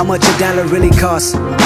How much a dollar really costs?